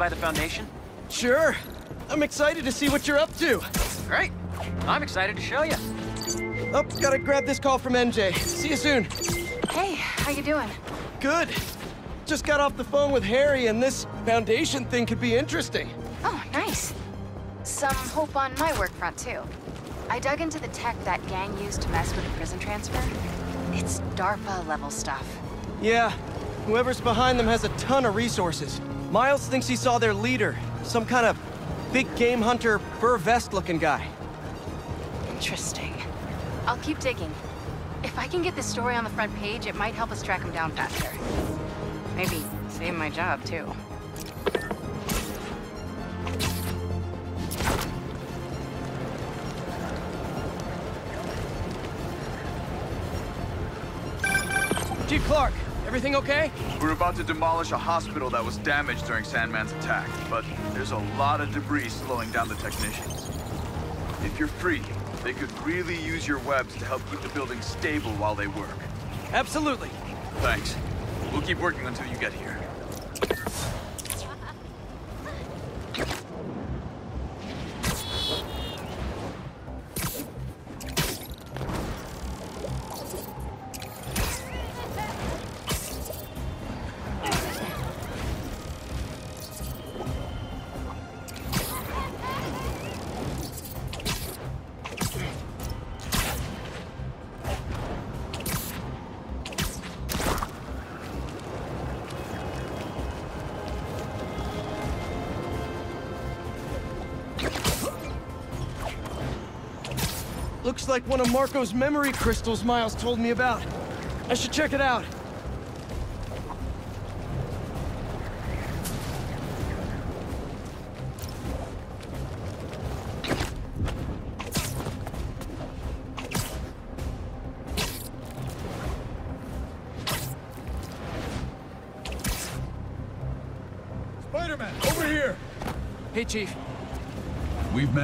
by the Foundation? Sure. I'm excited to see what you're up to. Great. I'm excited to show you. Oh, gotta grab this call from MJ. See you soon. Hey, how you doing? Good. Just got off the phone with Harry, and this Foundation thing could be interesting. Oh, nice. Some hope on my work front, too. I dug into the tech that gang used to mess with the prison transfer. It's DARPA-level stuff. Yeah, whoever's behind them has a ton of resources. Miles thinks he saw their leader, some kind of big game hunter, fur vest-looking guy. Interesting. I'll keep digging. If I can get this story on the front page, it might help us track him down faster. Maybe save my job, too. Chief Clark, everything okay? We're about to demolish a hospital that was damaged during Sandman's attack, but there's a lot of debris slowing down the technicians. If you're free, they could really use your webs to help keep the building stable while they work. Absolutely. Thanks. We'll keep working until you get here. Looks like one of Marko's memory crystals Miles told me about. I should check it out.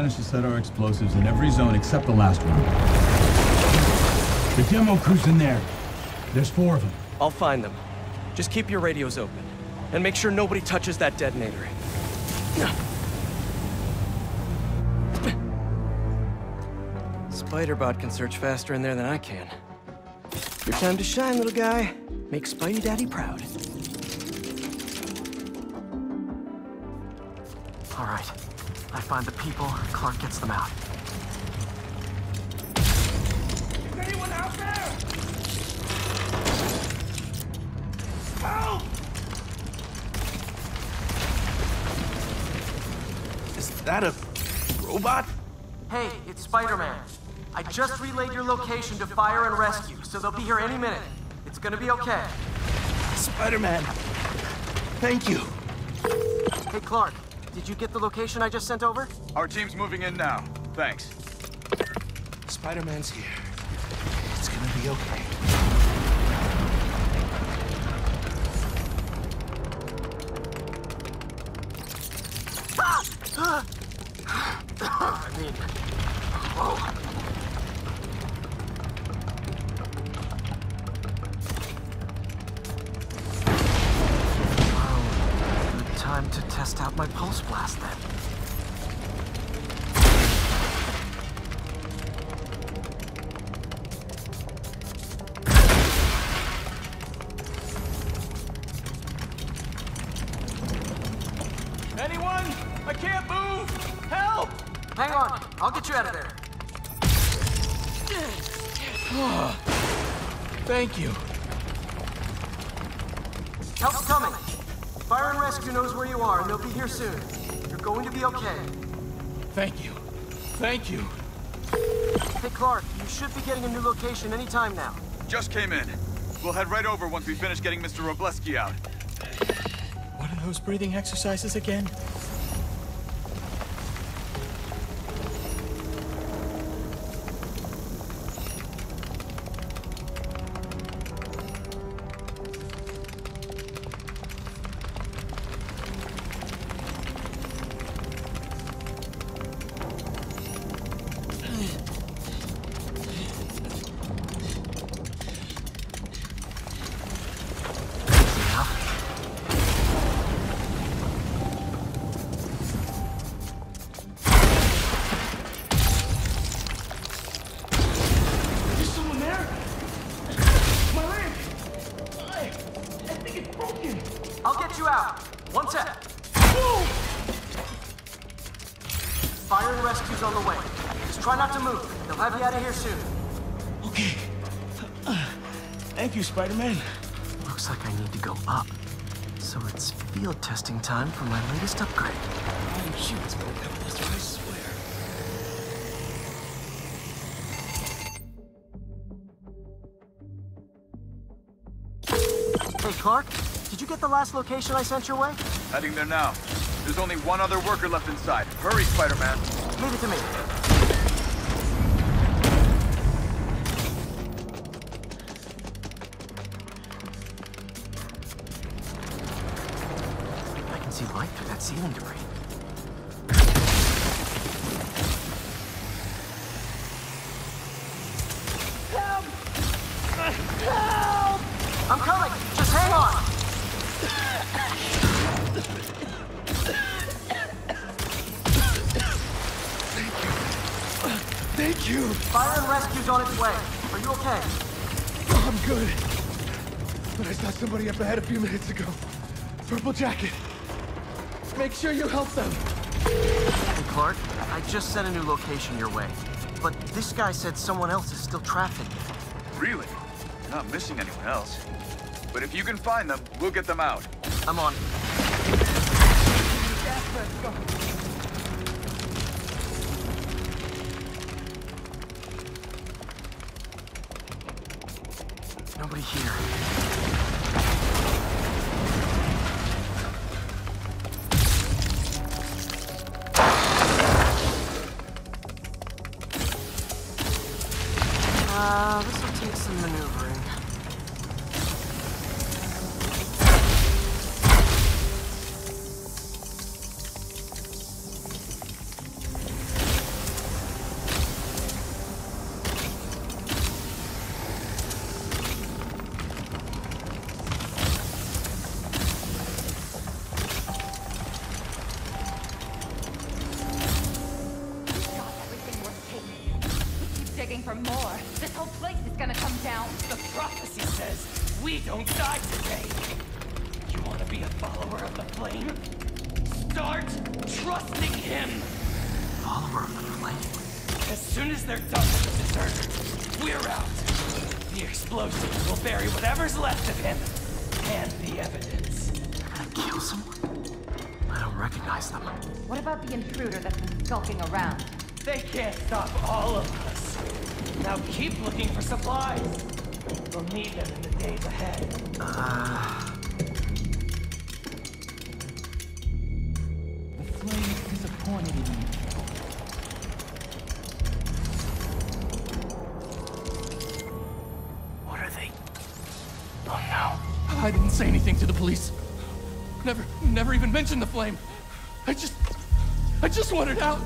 Managed to set our explosives in every zone except the last one. The demo crew's in there. There's four of them. I'll find them. Just keep your radios open. And make sure nobody touches that detonator. Spiderbot can search faster in there than I can. Your time to shine, little guy. Make Spidey Daddy proud. People, Clark gets them out. Is anyone out there? Help! Is that a robot? Hey, it's Spider-Man. I just relayed your location to fire and rescue, so they'll be here any minute. It's gonna be okay. Spider-Man. Thank you. Hey, Clark, did you get the location I just sent over? Our team's moving in now. Thanks. Spider-Man's here. It's gonna be okay. I mean. Oh, soon. You're going to be okay. Thank you. Thank you. Hey, Clark, you should be getting a new location anytime now. Just came in. We'll head right over once we finish getting Mr. Robleski out. What are those breathing exercises again? Fire and rescue's on the way. Just try not to move. They'll have you out of here soon. Okay. Thank you, Spider-Man. Looks like I need to go up. So it's field testing time for my latest upgrade. I'm sure it's going up this way, I swear. Hey, Clark, did you get the last location I sent your way? Heading there now. There's only one other worker left inside. Hurry, Spider-Man. Leave it to me. I can see light through that ceiling debris. Somebody up ahead a few minutes ago. Purple jacket. Make sure you help them. Hey, Clark, I just sent a new location your way. But this guy said someone else is still trapped in here. Really? You're not missing anyone else. But if you can find them, we'll get them out. I'm on. Nobody Uh, this will take some maneuvering. Supplies. We'll need them in the days ahead. Ah. The flame is disappointed in you. what are they? Oh no. I didn't say anything to the police. Never, never even mentioned the flame. I just, I just wanted out.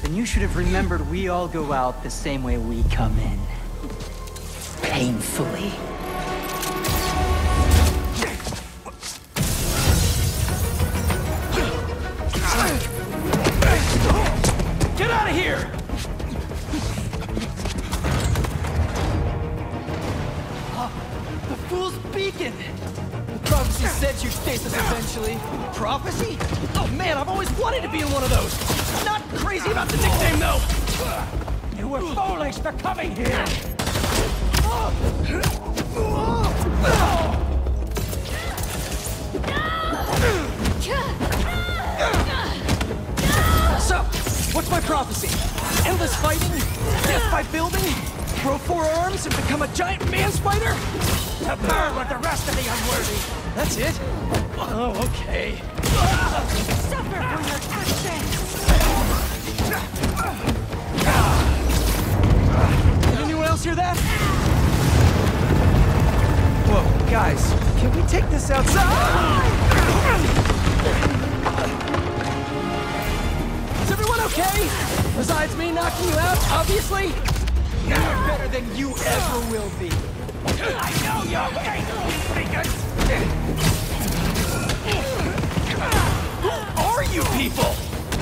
Then you should have remembered we all go out the same way we come in. Painfully. Get out of here! The fool's beacon! The prophecy said you'd face us eventually. Prophecy? Oh man, I've always wanted to be in one of those! Not crazy about the nickname though! You were foolish for coming here! So, what's my prophecy? Endless fighting? Death by building? Grow four arms and become a giant man spider? To burn with the rest of the unworthy! That's it? Oh, okay. Suffer for your actions! Did anyone else hear that? Guys, can we take this outside? Is everyone okay? Besides me knocking you out, obviously? You're better than you ever will be. I know you're speakers! Who are you people?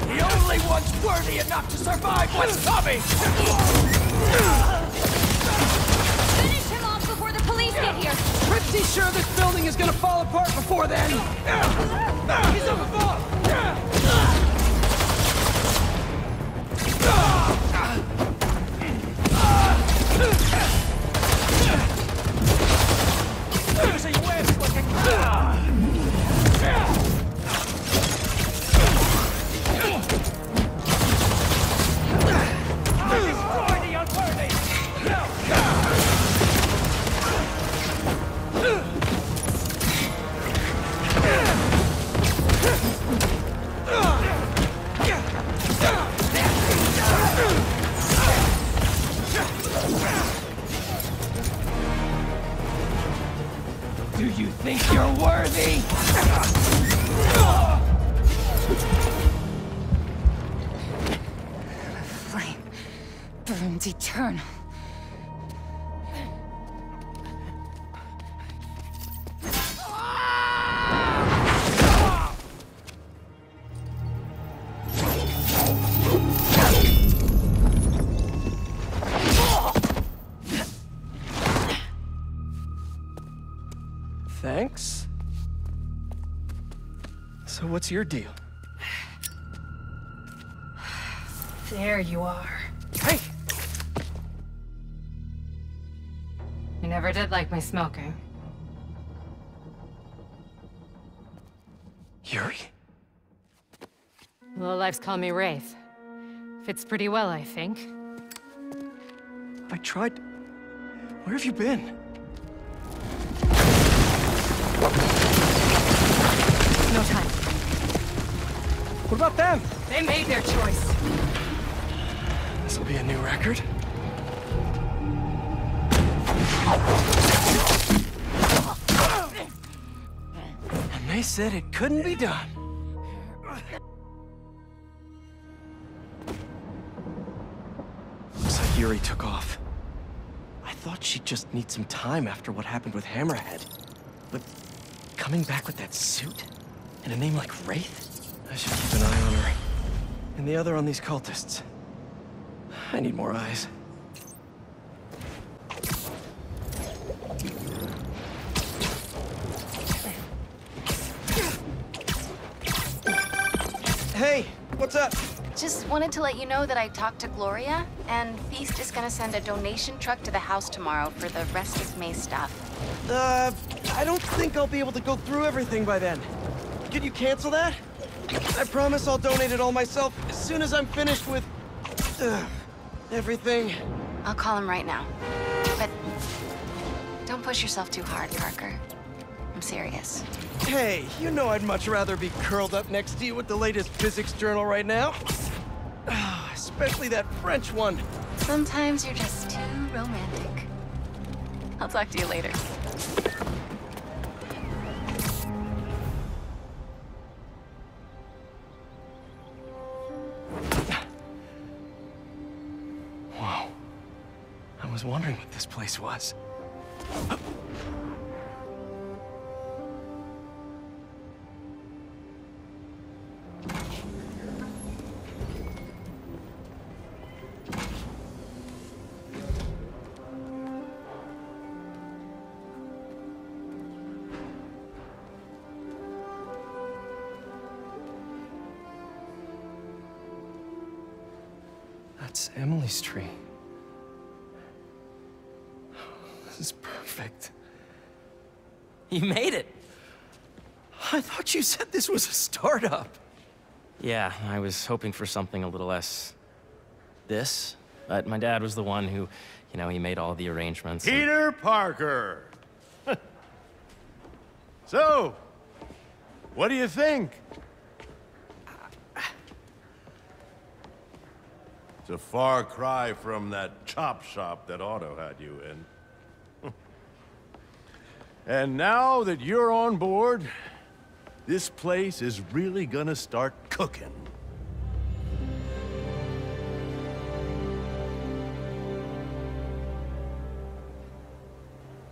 The only ones worthy enough to survive what's coming! Pretty sure this building is gonna fall apart before then. He's. What's your deal? There you are. Hey! You never did like my smoking. Yuri? Lowlifes call me Wraith. Fits pretty well, I think. I tried... Where have you been? No time. What about them? They made their choice. This'll be a new record. And they said it couldn't be done. Looks like Yuri took off. I thought she'd just need some time after what happened with Hammerhead. But coming back with that suit? And a name like Wraith? I should keep an eye on her. And the other on these cultists. I need more eyes. Hey, what's up? Just wanted to let you know that I talked to Gloria, and Feast is gonna send a donation truck to the house tomorrow for the rest of May stuff. Uh, I don't think I'll be able to go through everything by then. Could you cancel that? I promise I'll donate it all myself as soon as I'm finished with... Uh, everything. I'll call him right now. But don't push yourself too hard, Parker. I'm serious. Hey, you know I'd much rather be curled up next to you with the latest physics journal right now. Ah, Especially that French one. Sometimes you're just too romantic. I'll talk to you later. This place was. That's Emily's tree. You made it! I thought you said this was a startup. Yeah, I was hoping for something a little less... this. But my dad was the one who, you know, he made all the arrangements. and- Peter Parker. so, what do you think? It's a far cry from that chop shop that Otto had you in. And now that you're on board, this place is really gonna start cooking.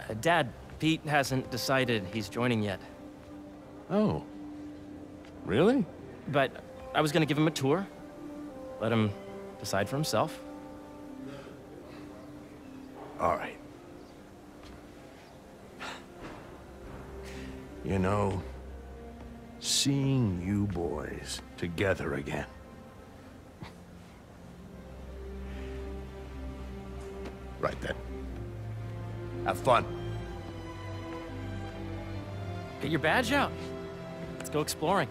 Uh, Dad, Pete hasn't decided he's joining yet. Oh. Really? But I was gonna give him a tour. Let him decide for himself. All right. You know, seeing you boys together again. Right then. Have fun. Get your badge out. Let's go exploring.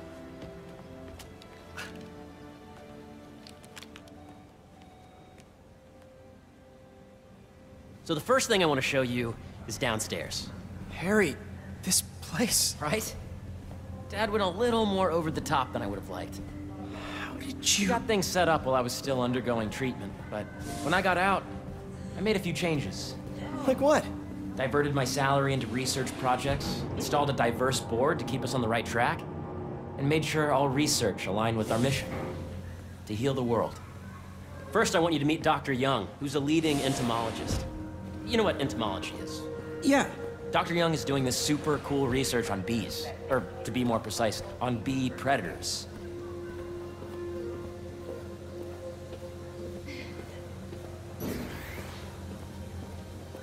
So the first thing I want to show you is downstairs. Harry, this place... Right? Dad went a little more over the top than I would have liked. How did You you... got things set up while I was still undergoing treatment, but when I got out, I made a few changes. Like what? diverted my salary into research projects, installed a diverse board to keep us on the right track, and made sure all research aligned with our mission to heal the world. First, I want you to meet Dr. Young, who's a leading entomologist. You know what entomology is? Yeah. Dr. Young is doing this super cool research on bees, or to be more precise, on bee predators.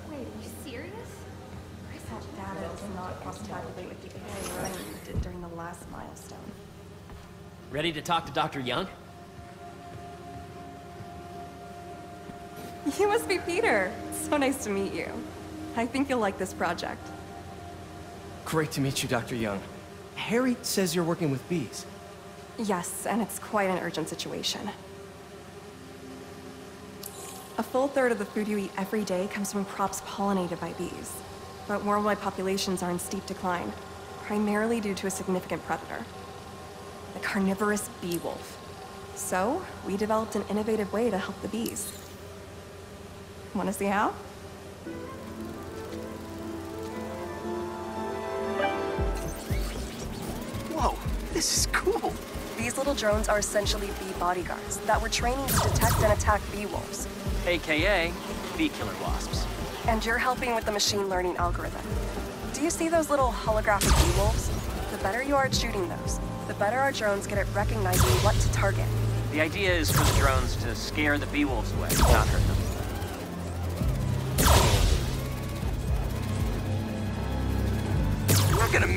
Wait, are you serious? I data does not cross-tabulate with decay running did during the last milestone. Ready to talk to Dr. Young? You must be Peter. So nice to meet you. I think you'll like this project. Great to meet you, Dr. Young. Harry says you're working with bees. Yes, and it's quite an urgent situation. A full third of the food you eat every day comes from crops pollinated by bees. But worldwide populations are in steep decline, primarily due to a significant predator. The carnivorous bee wolf. So, we developed an innovative way to help the bees. Want to see how? This is cool. These little drones are essentially bee bodyguards that were training to detect and attack bee wolves. AKA bee killer wasps. And you're helping with the machine learning algorithm. Do you see those little holographic bee wolves? The better you are at shooting those, the better our drones get at recognizing what to target. The idea is for the drones to scare the bee wolves away, not hurt them.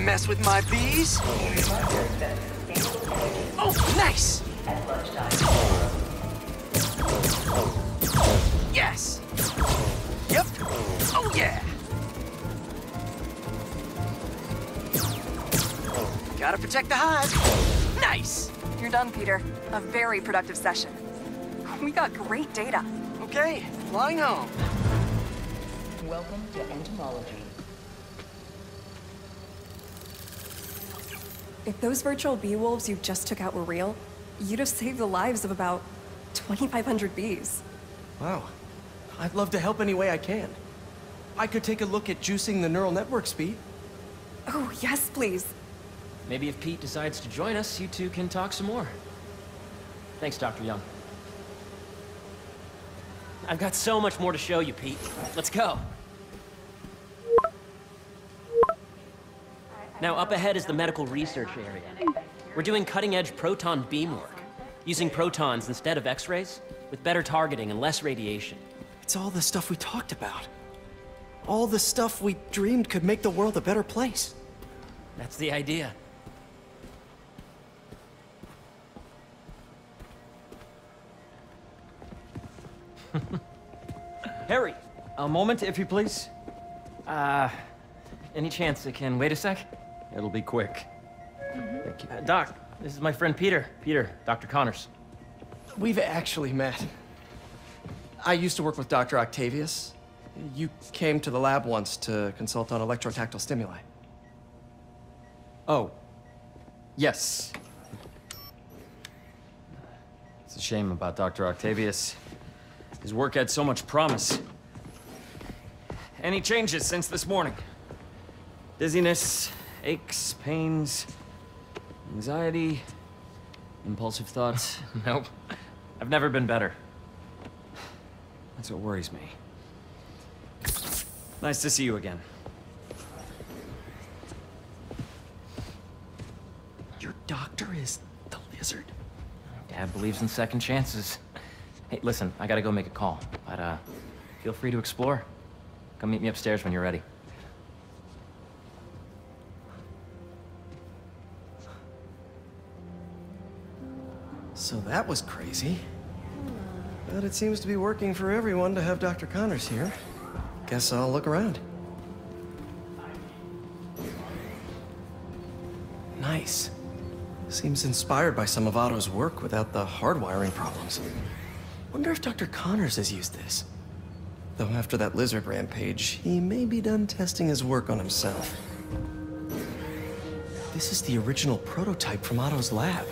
Mess with my bees. Oh, nice! Yes! Yep! Oh, yeah! Gotta protect the hive. Nice! You're done, Peter. A very productive session. We got great data. Okay, flying home. Welcome to entomology. If those virtual bee wolves you just took out were real, you'd have saved the lives of about 2,500 bees. Wow. I'd love to help any way I can. I could take a look at juicing the neural network speed. Oh, yes, please. Maybe if Pete decides to join us, you two can talk some more. Thanks, Dr. Young. I've got so much more to show you, Pete. Let's go. Now, up ahead is the medical research area. We're doing cutting-edge proton beam work, using protons instead of X-rays, with better targeting and less radiation. It's all the stuff we talked about. All the stuff we dreamed could make the world a better place. That's the idea. Harry! A moment, if you please. Uh, any chance it can wait a sec? It'll be quick. Thank you. Uh, Doc, this is my friend Peter. Peter, Dr. Connors. We've actually met. I used to work with Dr. Octavius. You came to the lab once to consult on electrotactile stimuli. Oh. Yes. It's a shame about Dr. Octavius. His work had so much promise. Any changes since this morning? Dizziness, aches, pains, anxiety, impulsive thoughts? nope. I've never been better. That's what worries me. Nice to see you again. Your doctor is the lizard. Dad believes in second chances. Hey, listen, I gotta go make a call, but uh, feel free to explore. Come meet me upstairs when you're ready. That was crazy. But it seems to be working for everyone to have Dr. Connors here. Guess I'll look around. Nice. Seems inspired by some of Otto's work without the hardwiring problems. Wonder if Dr. Connors has used this. Though after that lizard rampage, he may be done testing his work on himself. This is the original prototype from Otto's lab.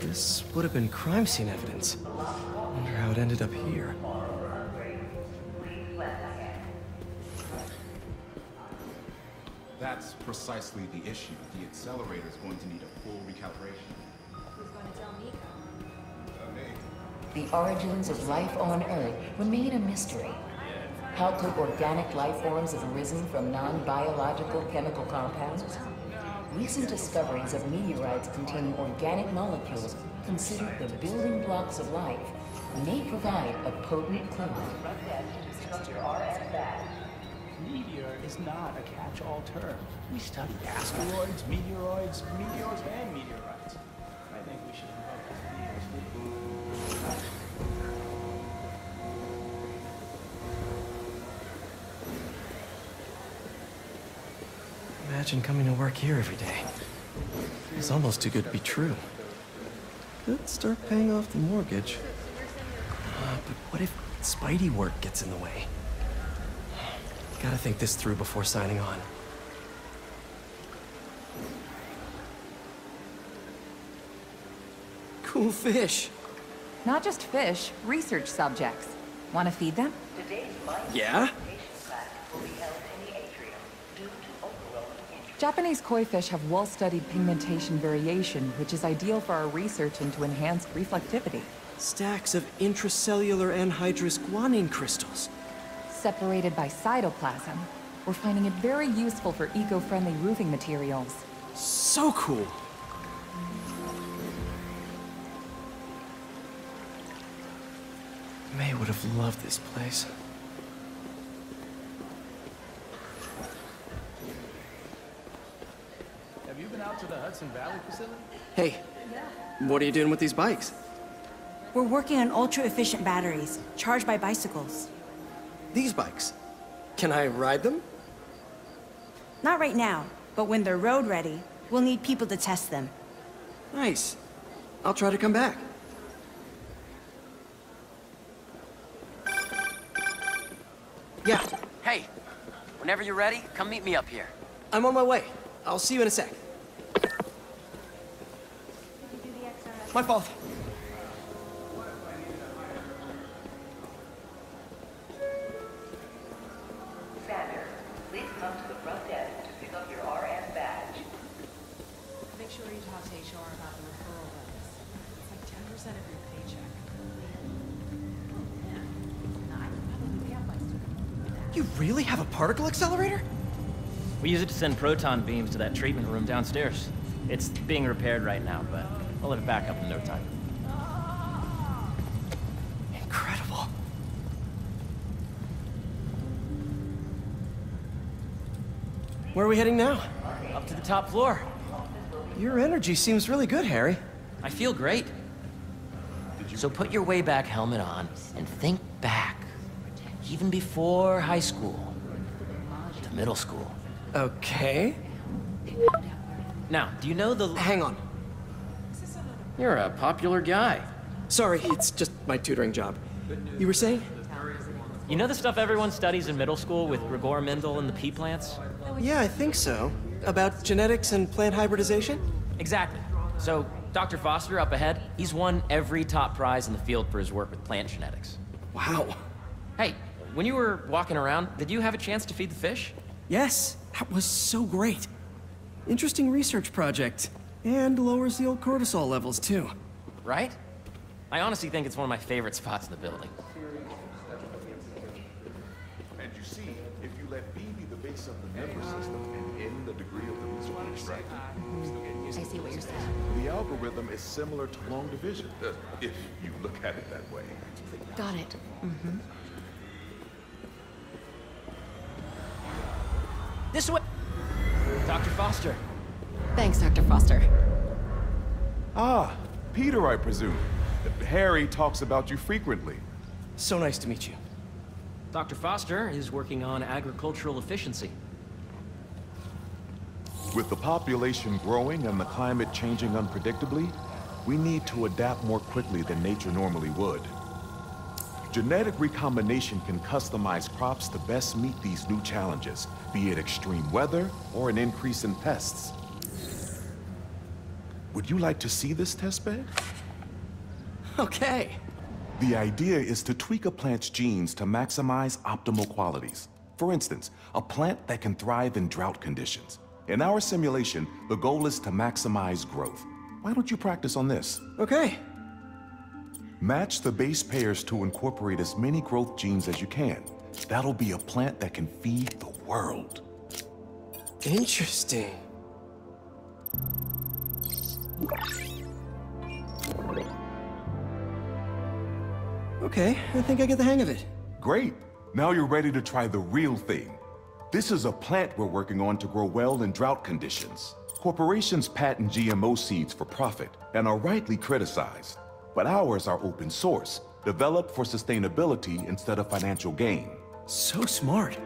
This would have been crime scene evidence. Wonder how it ended up here. That's precisely the issue. The accelerator is going to need a full recalibration. Who's going to tell Nico? The origins of life on Earth remain a mystery. How could organic life forms have arisen from non-biological chemical compounds? Recent discoveries of meteorites containing organic molecules considered the building blocks of life may provide a potent clue. Meteor is not a catch-all term. We study asteroids, meteoroids, meteors, and meteorites. Imagine coming to work here every day. It's almost too good to be true. Could start paying off the mortgage. Uh, but what if Spidey work gets in the way? Gotta think this through before signing on. Cool fish. Not just fish, research subjects. Want to feed them? Yeah? Japanese koi fish have well-studied pigmentation variation, which is ideal for our research into enhanced reflectivity. Stacks of intracellular anhydrous guanine crystals. Separated by cytoplasm, we're finding it very useful for eco-friendly roofing materials. So cool. May would have loved this place. Have you been out to the Hudson Valley facility? Hey, what are you doing with these bikes? We're working on ultra-efficient batteries, charged by bicycles. These bikes. Can I ride them? Not right now, but when they're road ready, we'll need people to test them. Nice. I'll try to come back. Yeah, Hey, whenever you're ready, come meet me up here. I'm on my way. I'll see you in a sec. My fault. Sander, please come to the front desk to pick up your RN badge. Make sure you talk to HR about the referral bonus. It's like ten percent of your paycheck. You really have a particle accelerator? We use it to send proton beams to that treatment room downstairs. It's being repaired right now, but I'll let it back up in no time. Incredible. Where are we heading now? Up to the top floor. Your energy seems really good, Harry. I feel great. So put your way back helmet on and think back. Even before high school. To middle school. Okay. Now, do you know the... Hang on. You're a popular guy. Sorry, it's just my tutoring job. You were saying? You know the stuff everyone studies in middle school with Gregor Mendel and the pea plants? Yeah, I think so. About genetics and plant hybridization? Exactly. So, Dr. Foster up ahead, he's won every top prize in the field for his work with plant genetics. Wow. Hey, when you were walking around, did you have a chance to feed the fish? Yes, that was so great. Interesting research project. And lowers the old cortisol levels, too. Right? I honestly think it's one of my favorite spots in the building. And you see, if you let B be the base of the nervous system and N the degree of the musical extraction, I see what you're saying. the algorithm is similar to long division, uh, if you look at it that way. Got it. Mm-hmm. This way! Dr. Foster. Thanks, Dr. Foster. Ah, Peter, I presume. Harry talks about you frequently. So nice to meet you. Dr. Foster is working on agricultural efficiency. With the population growing and the climate changing unpredictably, we need to adapt more quickly than nature normally would. Genetic recombination can customize crops to best meet these new challenges, be it extreme weather or an increase in pests. Would you like to see this testbed? Okay. The idea is to tweak a plant's genes to maximize optimal qualities. For instance, a plant that can thrive in drought conditions. In our simulation, the goal is to maximize growth. Why don't you practice on this? Okay. Match the base pairs to incorporate as many growth genes as you can. That'll be a plant that can feed the world. Interesting. Okay, I think I get the hang of it. Great. Now you're ready to try the real thing. This is a plant we're working on to grow well in drought conditions. Corporations patent GMO seeds for profit and are rightly criticized. But ours are open source, developed for sustainability instead of financial gain. So smart.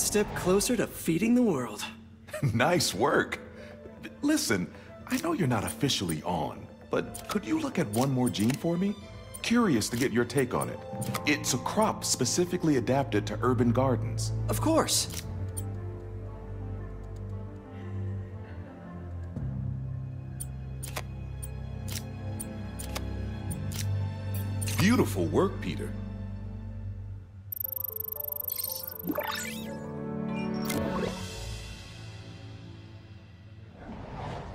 Step closer to feeding the world. nice work. Listen, I know you're not officially on, but could you look at one more gene for me? Curious to get your take on it. It's a crop specifically adapted to urban gardens. Of course. Beautiful work, Peter.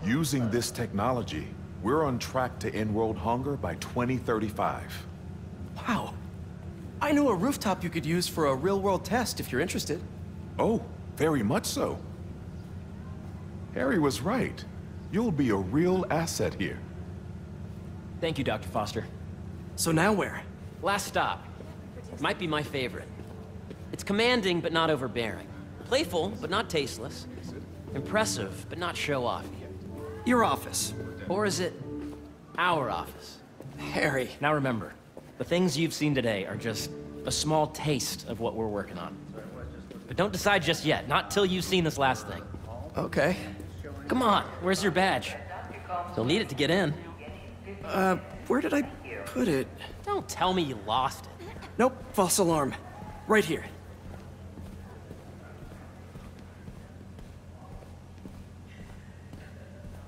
Using this technology, we're on track to end world hunger by 2035. Wow. I know a rooftop you could use for a real-world test if you're interested. Oh, very much so. Harry was right. You'll be a real asset here. Thank you, Dr. Foster. So now where? Last stop. Might be my favorite. It's commanding, but not overbearing. Playful, but not tasteless. Impressive, but not show-off. Your office. Or is it our office? Harry. Now remember, the things you've seen today are just a small taste of what we're working on. But don't decide just yet, not till you've seen this last thing. Okay. Come on, where's your badge? You'll need it to get in. Uh, where did I put it? Don't tell me you lost it. Nope, false alarm. Right here.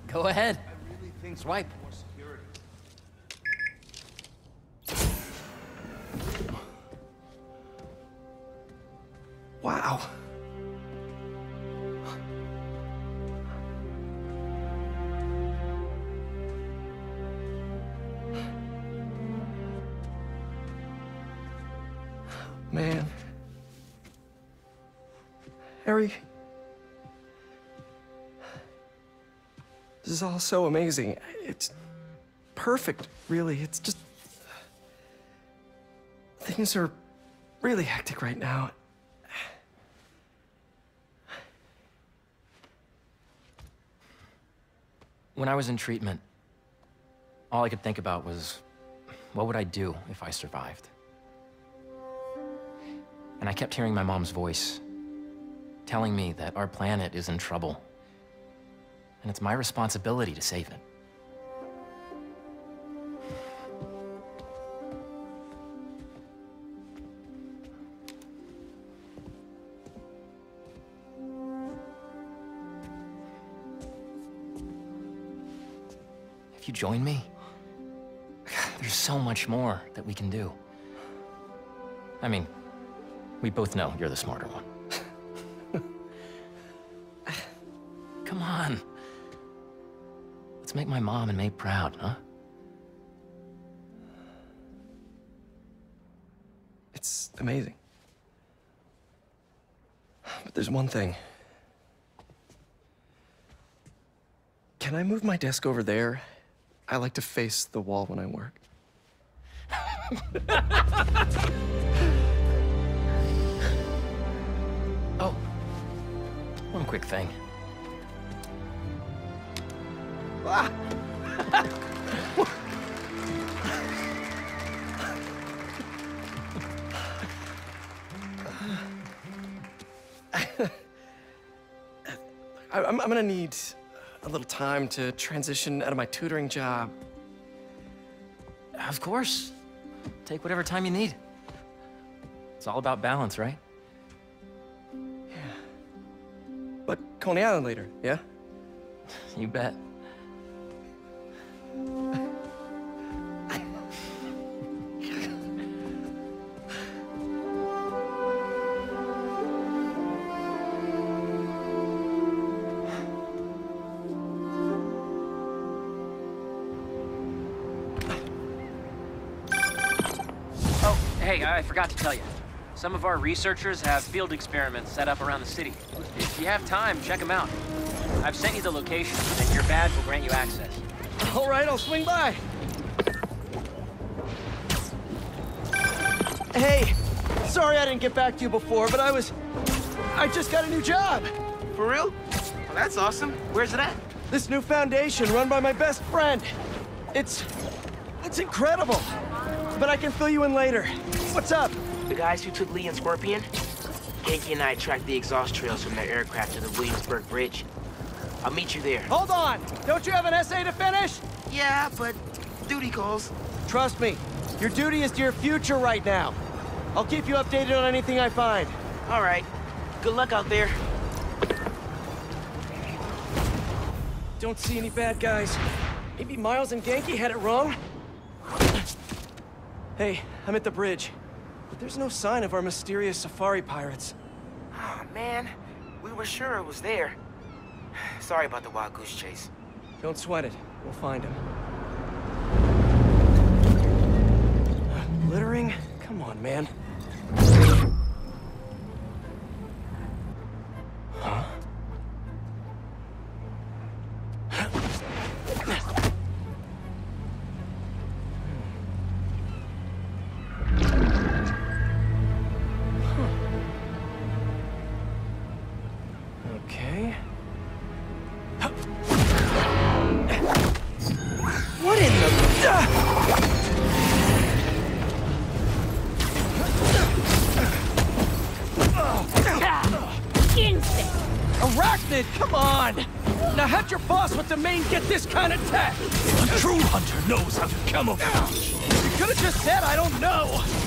Go ahead. I really think Swipe. More security. Wow. Man. Harry. This is all so amazing. It's perfect, really. It's just. Things are really hectic right now. When I was in treatment, all I could think about was, what would I do if I survived? And I kept hearing my mom's voice, telling me that our planet is in trouble. And it's my responsibility to save it. If you join me, there's so much more that we can do. I mean, we both know you're the smarter one. Come on. Make my mom and me proud, huh? It's amazing. But there's one thing. Can I move my desk over there? I like to face the wall when I work. oh, one quick thing. I'm, I'm gonna need a little time to transition out of my tutoring job. Of course. Take whatever time you need. It's all about balance, right? Yeah. But Coney Island later, yeah? You bet. Forgot to tell you. Some of our researchers have field experiments set up around the city. If you have time, check them out. I've sent you the location, and your badge will grant you access. All right, I'll swing by. Hey, sorry I didn't get back to you before, but I was... I just got a new job. For real? Well, that's awesome. Where's it at? This new foundation run by my best friend. It's... it's incredible. But I can fill you in later. What's up? The guys who took Li and Scorpion? Ganke and I tracked the exhaust trails from their aircraft to the Williamsburg Bridge. I'll meet you there. Hold on! Don't you have an essay to finish? Yeah, but duty calls. Trust me, your duty is to your future right now. I'll keep you updated on anything I find. All right. Good luck out there. Don't see any bad guys. Maybe Miles and Ganke had it wrong? Hey, I'm at the bridge. But there's no sign of our mysterious safari pirates. Oh, man. We were sure it was there. Sorry about the wild goose chase. Don't sweat it. We'll find him. Littering? Come on, man. Knows how to camouflage. You could have just said I don't know.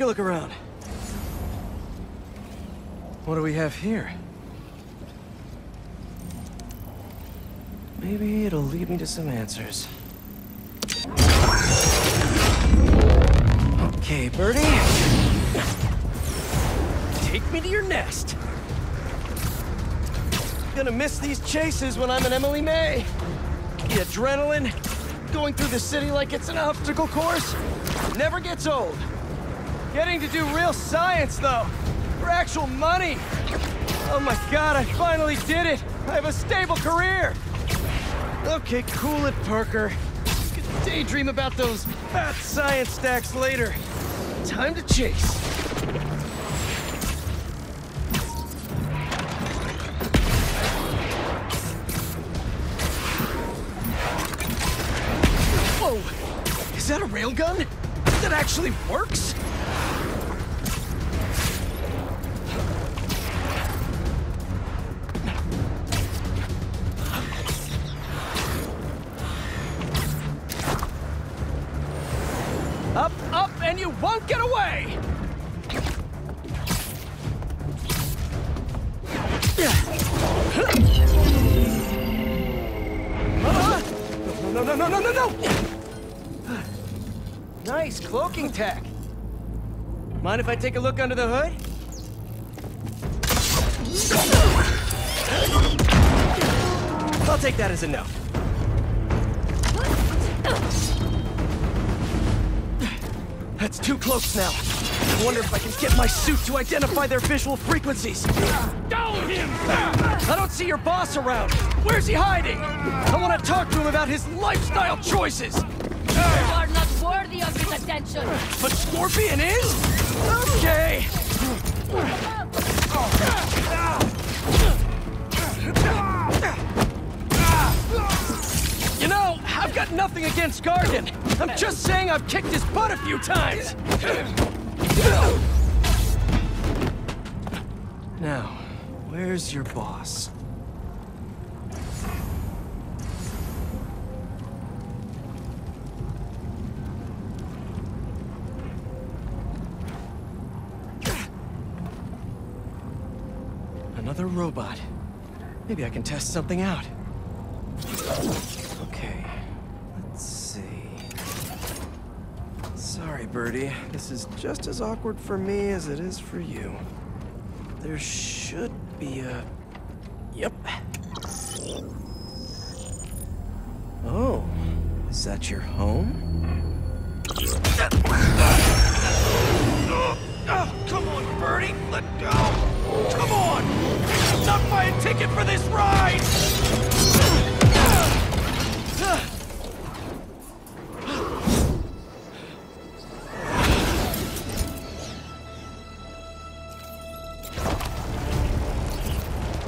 Take a look around. What do we have here? Maybe it'll lead me to some answers. Okay, Birdie. Take me to your nest. Gonna miss these chases when I'm an Emily May. The adrenaline, going through the city like it's an obstacle course, never gets old. Getting to do real science, though, for actual money. Oh my god, I finally did it! I have a stable career! Okay, cool it, Parker. You can daydream about those fat science stacks later. Time to chase. Whoa! Is that a railgun? That actually works? Mind if I take a look under the hood? I'll take that as a no. That's too close now. I wonder if I can get my suit to identify their visual frequencies. Down him! I don't see your boss around. Where's he hiding? I want to talk to him about his lifestyle choices. Worthy of his attention. But Scorpion is? Okay. You know, I've got nothing against Gargan. I'm just saying I've kicked his butt a few times. Now, where's your boss? Another robot. Maybe I can test something out. Okay, let's see. Sorry, Birdie. This is just as awkward for me as it is for you. There should be a... Yep. Oh, is that your home? Ticket for this ride!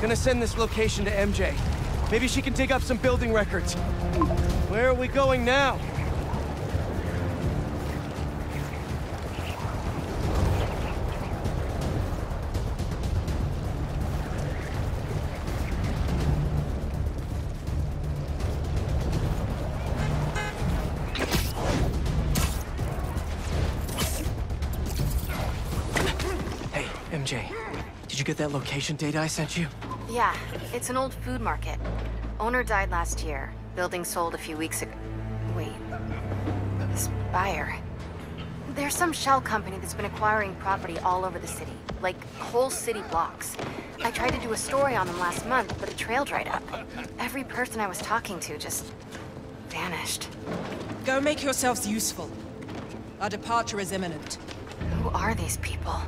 Gonna send this location to MJ. Maybe she can dig up some building records. Where are we going now? Hey, Did you get that location data I sent you? Yeah, it's an old food market. Owner died last year. Building sold a few weeks ago. Wait. This buyer. There's some shell company that's been acquiring property all over the city. Like, whole city blocks. I tried to do a story on them last month, but a trail dried up. Every person I was talking to just... vanished. Go make yourselves useful. Our departure is imminent. Who are these people?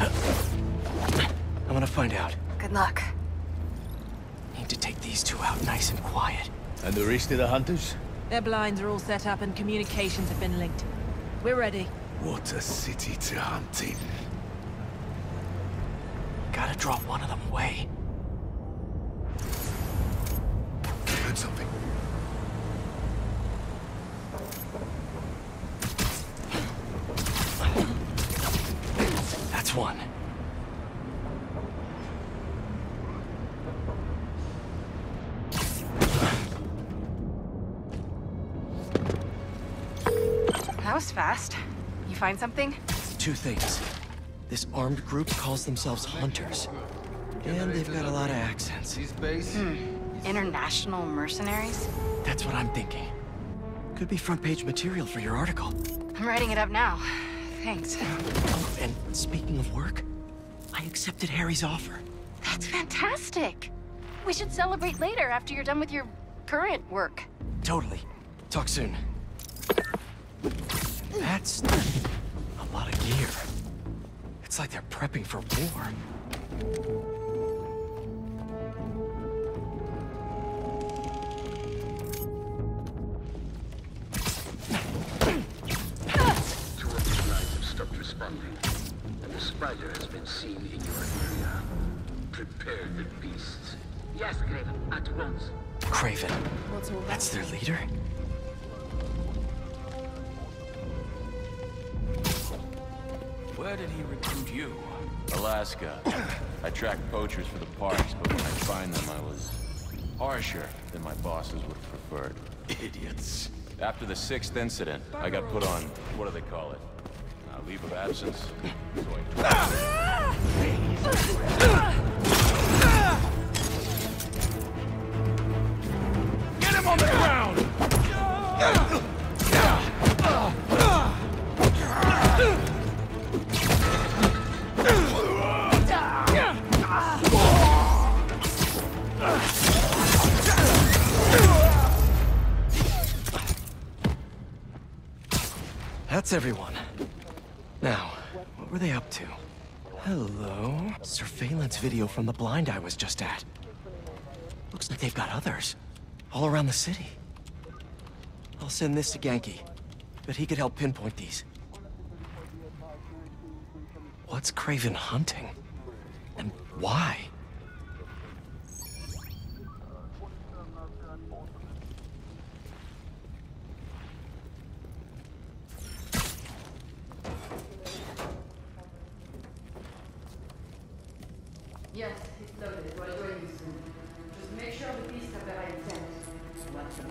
I'm gonna find out. Good luck. Need to take these two out nice and quiet. And the rest of the hunters? Their blinds are all set up and communications have been linked. We're ready. What a city to hunt in. Gotta drop one of them away. Find something? Two things. This armed group calls themselves Hunters. And they've got a lot of accents. Hmm. International mercenaries? That's what I'm thinking. Could be front page material for your article. I'm writing it up now. Thanks. Oh, and speaking of work, I accepted Harry's offer. That's fantastic. We should celebrate later after you're done with your current work. Totally. Talk soon. That's a lot of gear. It's like they're prepping for war. Two of these knives have stopped responding. And the guys Where did he recruit you? Alaska. I tracked poachers for the parks, but when I find them, I was harsher than my bosses would have preferred. Idiots. After the sixth incident, I got put on, what do they call it? Uh, leave of absence? So That's everyone. Now, what were they up to? Hello? Surveillance video from the blind I was just at. Looks like they've got others. All around the city. I'll send this to Ganke. Bet he could help pinpoint these. What's Kraven hunting? And why? Yes, it's loaded. Will join you soon. Just make sure the beasts have the right intent. What's the?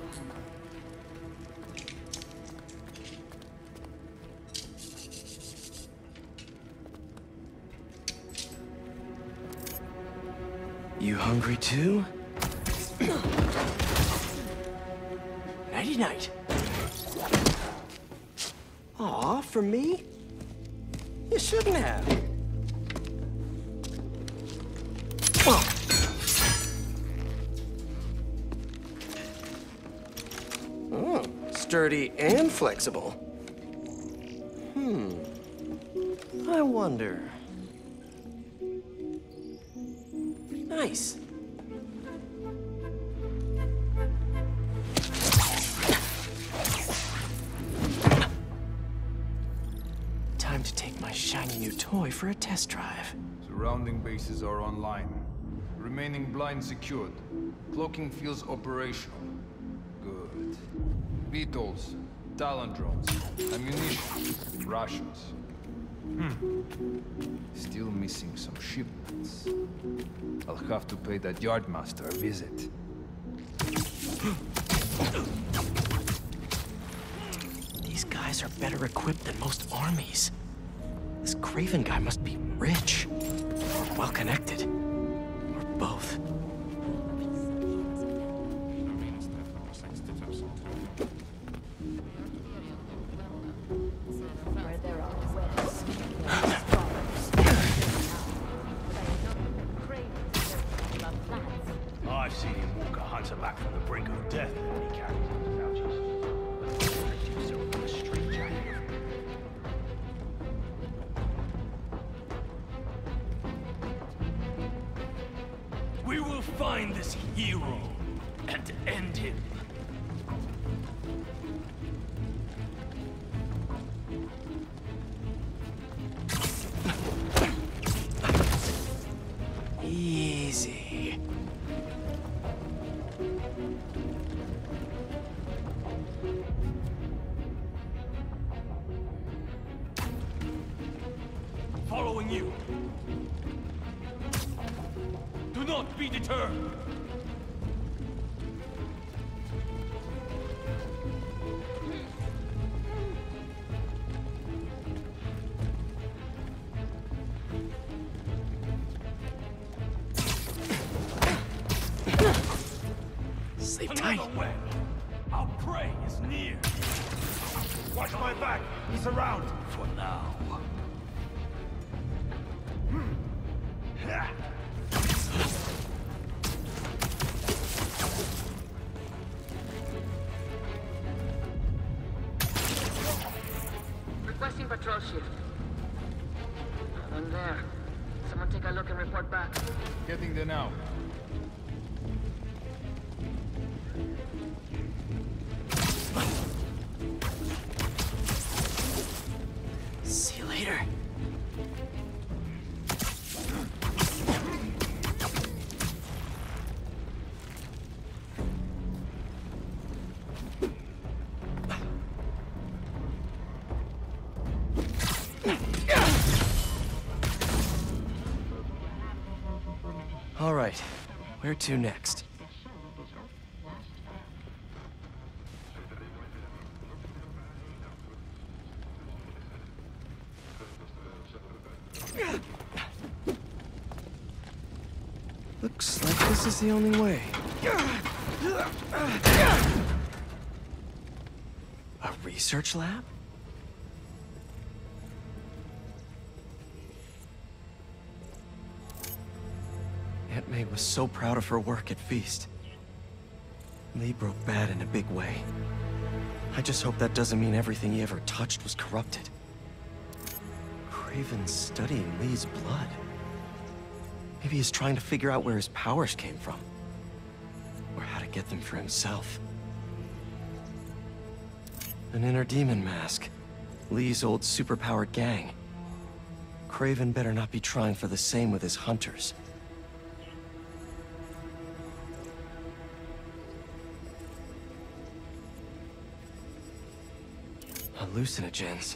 You hungry too? Nighty night. Aw, for me? You shouldn't have. Sturdy and flexible. Hmm. I wonder. Nice. Time to take my shiny new toy for a test drive. Surrounding bases are online. Remaining blind secured. Cloaking fields operational. Beetles, Talon drones, ammunition, rations. Hmm. Still missing some shipments. I'll have to pay that yardmaster a visit. These guys are better equipped than most armies. This Kraven guy must be rich. Or well connected. Or both. Find this hero and end him. хороших. All right, where to next? Looks like this is the only way. A research lab? Was so proud of her work at Feast. Li broke bad in a big way. I just hope that doesn't mean everything he ever touched was corrupted. Kraven's studying Li's blood. Maybe he's trying to figure out where his powers came from. Or how to get them for himself. An inner demon mask. Li's old superpowered gang. Kraven better not be trying for the same with his hunters. Hallucinogens.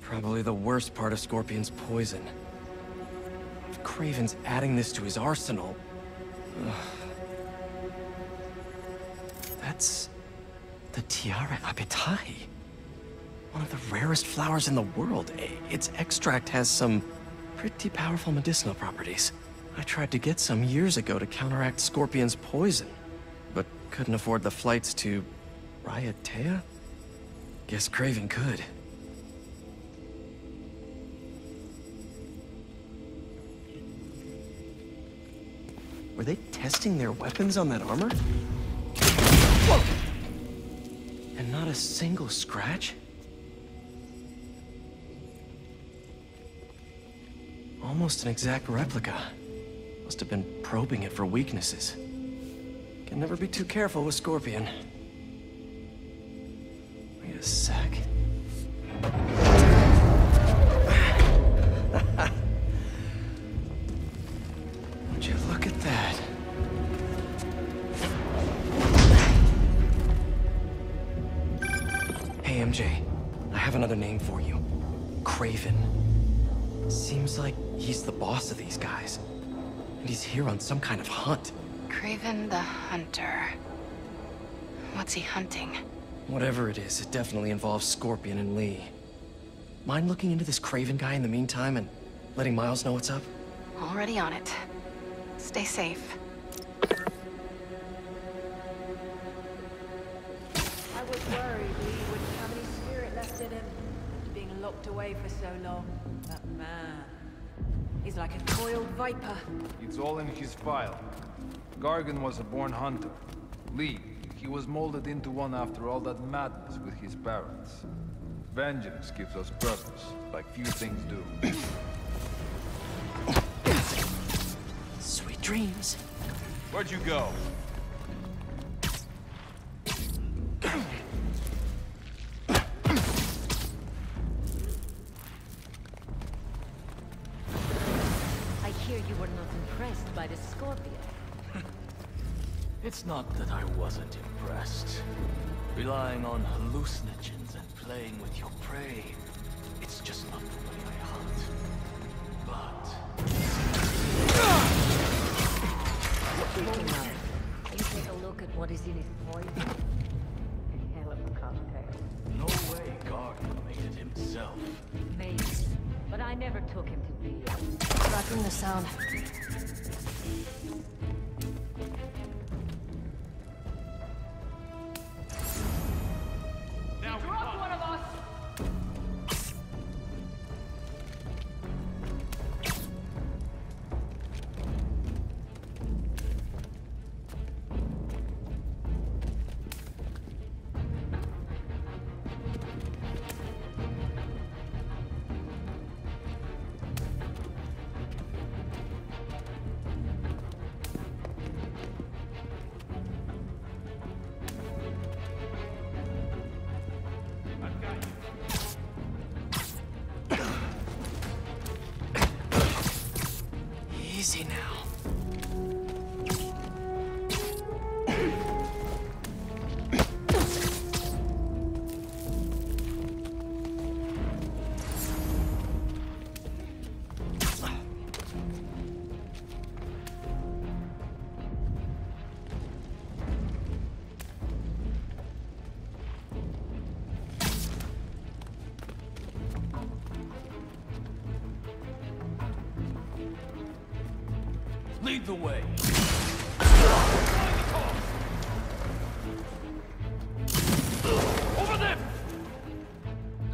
Probably the worst part of Scorpion's poison. If Kraven's adding this to his arsenal... ugh. That's... the Tiare Apetahi. One of the rarest flowers in the world. Its extract has some pretty powerful medicinal properties. I tried to get some years ago to counteract Scorpion's poison, but couldn't afford the flights to... Raiatea? Guess Kraven could. Were they testing their weapons on that armor? And not a single scratch? Almost an exact replica. Must have been probing it for weaknesses. Can never be too careful with Scorpion. A sec. Would you look at that? Hey, MJ. I have another name for you. Kraven. Seems like he's the boss of these guys. And he's here on some kind of hunt. Kraven the Hunter. What's he hunting? Whatever it is, it definitely involves Scorpion and Li. Mind looking into this Kraven guy in the meantime and letting Miles know what's up? Already on it. Stay safe. I was worried Li wouldn't have any spirit left in him after being locked away for so long. That man. He's like a coiled viper. It's all in his file. Gargan was a born hunter. Li, he was molded into one after all that madness with his parents. Vengeance gives us purpose, like few things do. Sweet dreams. Where'd you go? I hear you were not impressed by the Scorpion. It's not that I wasn't impressed. Relying on hallucinogens and playing with your prey, it's just not the way I hunt. But... Hold on. You take a look at what is in his poison. A hell of a cocktail. No way Gargan made it himself. Maybe. But I never took him to be. Tracking the sound. The way. Over there!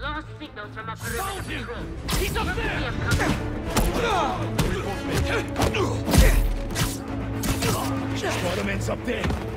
Lost signals from upper Found him! He's up Spider-Man's up there.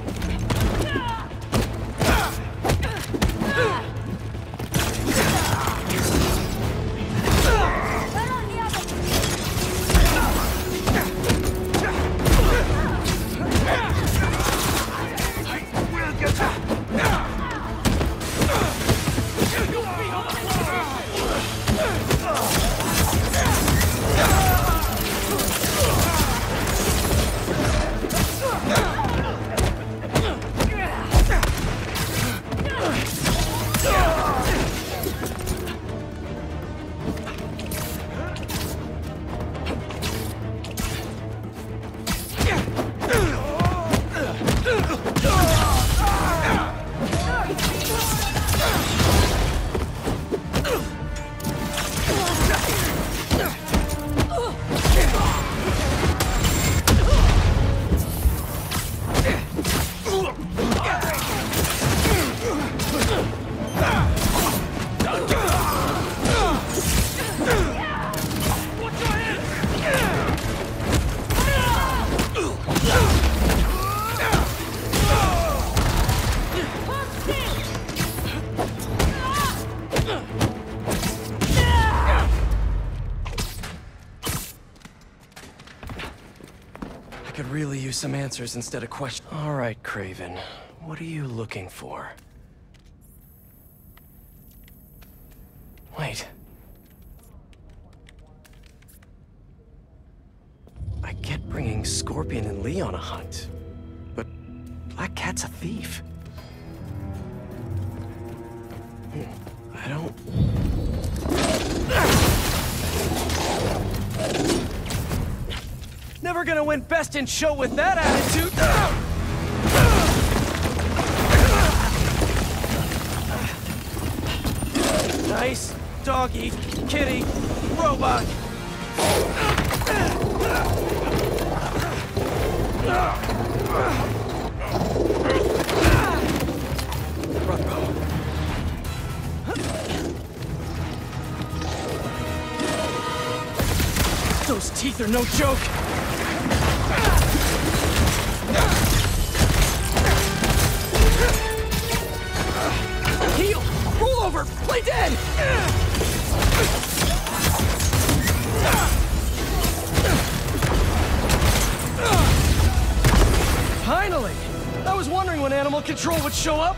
Some answers instead of questions. All right, Kraven. What are you looking for? Wait. I get bringing Scorpion and Li on a hunt, but Black Cat's a thief. Hmm, I don't... Never gonna win best in show with that attitude! Nice doggy, kitty, robot! Those teeth are no joke! Over! Play dead! Finally! I was wondering when Animal Control would show up.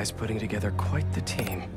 Guy's putting together quite the team.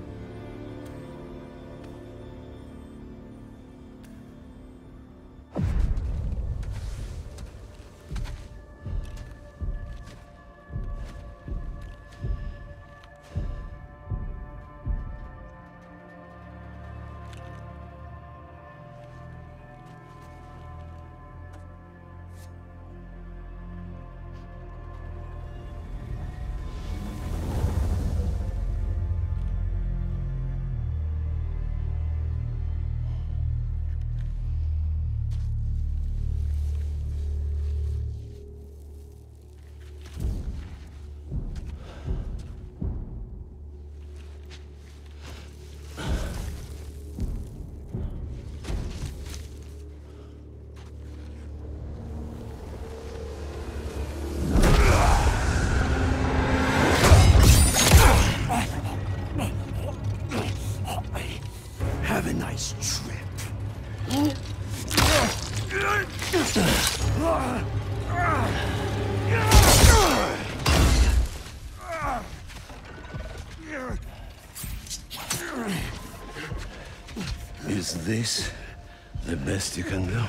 This the best you can do?